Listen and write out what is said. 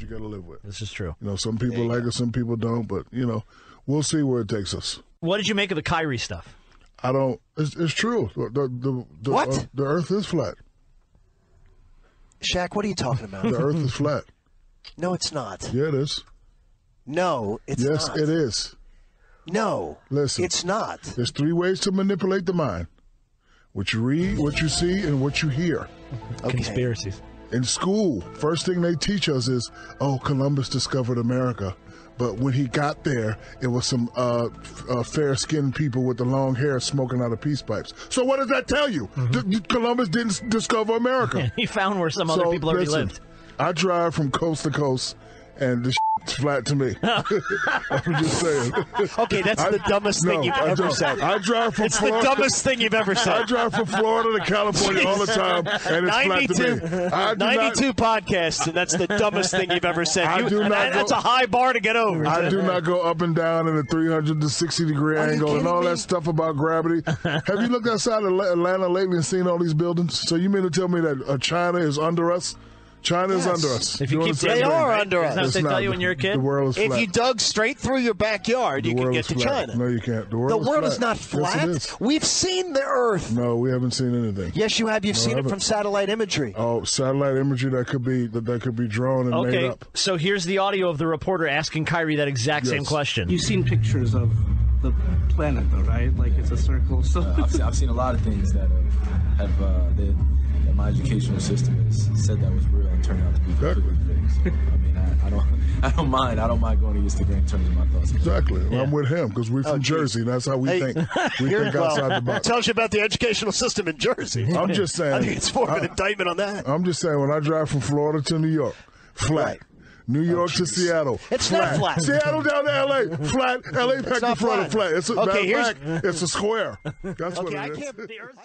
you got to live with. This is true. You know, some people like it, some people don't, but you know, we'll see where it takes us. What did you make of the Kyrie stuff? I don't. It's, it's true. The the, the, What? uh, the Earth is flat. Shaq, what are you talking about? The Earth is flat. no, it's not. Yeah, it is. No, it's yes, not. it is. No, Listen. it's not. There's three ways to manipulate the mind: what you read, what you see, and what you hear. Okay. Conspiracies. In school, first thing they teach us is, oh, Columbus discovered America. But when he got there, it was some uh, uh, fair-skinned people with the long hair smoking out of peace pipes. So what does that tell you? D- Columbus didn't discover America. He found where some other people already listen, lived. I drive from coast to coast, and is flat to me. I'm just saying. Okay, that's the dumbest thing you've I ever don't. said. I drive from It's the Florida. dumbest thing you've ever said. I drive from Florida to California all the time, and it's flat to 92, me. I do 92 podcasts, and that's the dumbest thing you've ever said. I You- do not that- that's a high bar to get over. I do not go up and down in a 360 degree Are angle and all me? that stuff about gravity. Have you looked outside of Atlanta lately and seen all these buildings? So you mean to tell me that uh, China is under us? China is Yes. under us. If you keep understand They are under us. that what they tell you when you're a kid? The world is flat. if you dug straight through your backyard, the you could world get to flat. China. No, you can't. The world, the world is, is not Yes, flat. it is. We've seen the Earth. No, we haven't seen anything. Yes, you have. You've No, seen it from satellite imagery. Oh, satellite imagery that could be that, that could be drawn and made Okay, up. so here's the audio of the reporter asking Kyrie that exact same question. You've seen pictures of the planet, though, right? Like it's a circle. So I've seen, I've seen a lot of things that have, have uh, that, that my educational system has said that was real and turned out to be Exactly. completely fake. So, I mean, I, I don't, I don't mind. I don't mind going against the grain in terms of my thoughts. Exactly. I'm with him because we're from Oh. Jersey. and That's how we Hey, think. We You're- think well, outside the box. Tells you about the educational system in Jersey. I'm just saying. I think it's more of an indictment on that. I'm just saying when I drive from Florida to New York, flat. Right. New oh, York to Seattle. It's not flat. Seattle down to LA, flat. LA back not Florida, flat. flat. It's a, Okay, fact, it's a square. That's what Okay, it I is.